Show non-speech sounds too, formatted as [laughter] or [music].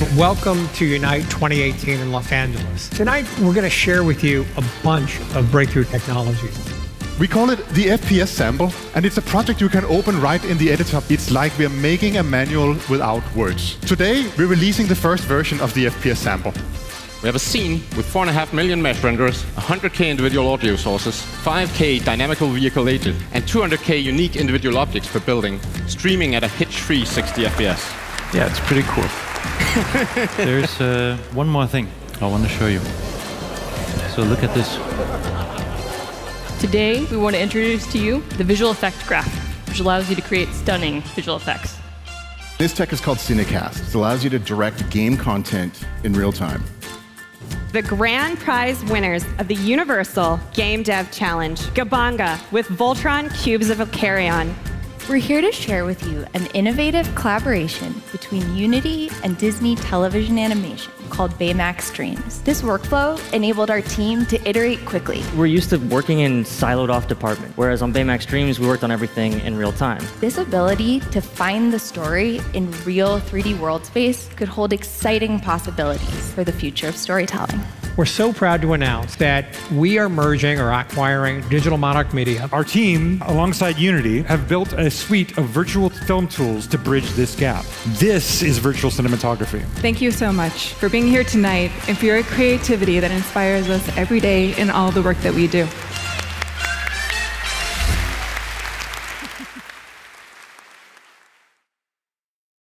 Welcome to Unite 2018 in Los Angeles. Tonight, we're going to share with you a bunch of breakthrough technologies. We call it the FPS sample, and it's a project you can open right in the editor. It's like we're making a manual without words. Today, we're releasing the first version of the FPS sample. We have a scene with 4.5 million mesh renderers, 100k individual audio sources, 5k dynamical vehicle agent, and 200k unique individual objects per building, streaming at a hitch-free 60 FPS. Yeah, it's pretty cool. [laughs] There's uh, one more thing I want to show you. So look at this. Today, we want to introduce to you the visual effect graph, which allows you to create stunning visual effects. This tech is called Cinecast. It allows you to direct game content in real time. The grand prize winners of the Universal Game Dev Challenge, Gabanga with Voltron Cubes of Olkarion. We're here to share with you an innovative collaboration between Unity and Disney Television Animation called Baymax Dreams. This workflow enabled our team to iterate quickly. We're used to working in siloed off department, whereas on Baymax Dreams, we worked on everything in real time. This ability to find the story in real 3D world space could hold exciting possibilities for the future of storytelling. We're so proud to announce that we are merging or acquiring Digital Monarch Media. Our team, alongside Unity, have built a suite of virtual film tools to bridge this gap. This is virtual cinematography. Thank you so much for being here tonight and for your creativity that inspires us every day in all the work that we do.